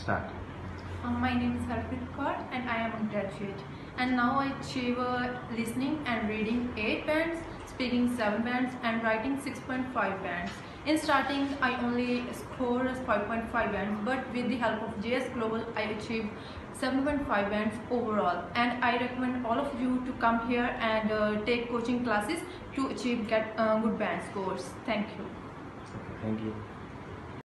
Start. Uh, my name is Harpreet Kaur and I am a graduate. And now I achieve uh, listening and reading 8 bands, speaking 7 bands and writing 6.5 bands. In starting, I only scored 5.5 bands, but with the help of JS Global, I achieve 7.5 bands overall. And I recommend all of you to come here and uh, take coaching classes to achieve get uh, good band scores. Thank you. Okay, thank you.